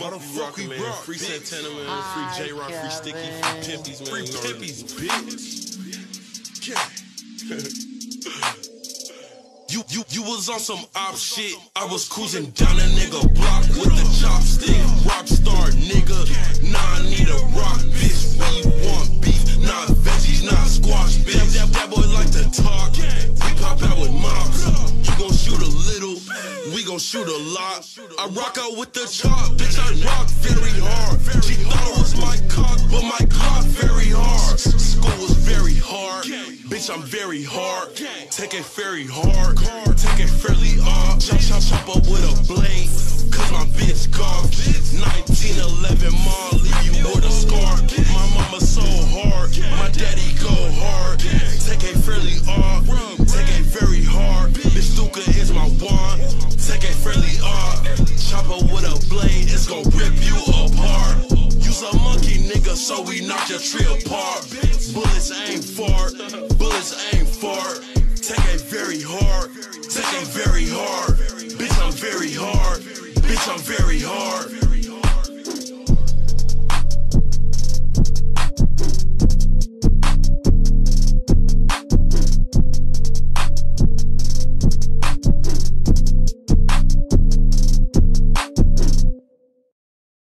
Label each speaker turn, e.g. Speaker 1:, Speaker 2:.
Speaker 1: Yeah, yeah. Why the fuck we
Speaker 2: man.
Speaker 1: rock,
Speaker 2: Free
Speaker 1: bitch?
Speaker 2: Santana, man. Free J Rock, free Sticky, free Pimpies, man.
Speaker 1: Free pimpies, bitch. Yeah.
Speaker 2: You, you, you was on some op shit. I was cruising down a nigga block with the chopstick. Rockstar nigga. We gon' shoot a lot. I rock out with the chop, bitch. I rock very hard. She thought it was my cock, but my cock very hard. School was very hard. Bitch, I'm very hard. Take it very hard. Take it fairly hard. Chop, chop, chop up with a blade. so we knock your tree apart. Bullets aim far, bullets ain't far. Take it very hard, take it very hard. Bitch, I'm very hard, bitch, I'm very hard.